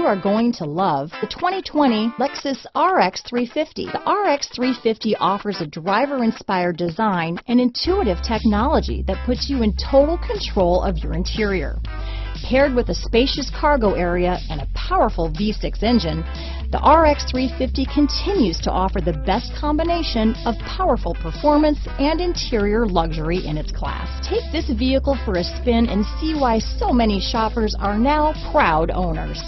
you are going to love the 2020 Lexus RX 350. The RX 350 offers a driver-inspired design and intuitive technology that puts you in total control of your interior. Paired with a spacious cargo area and a powerful V6 engine, the RX 350 continues to offer the best combination of powerful performance and interior luxury in its class. Take this vehicle for a spin and see why so many shoppers are now proud owners.